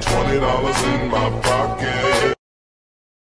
Twenty dollars in my pocket.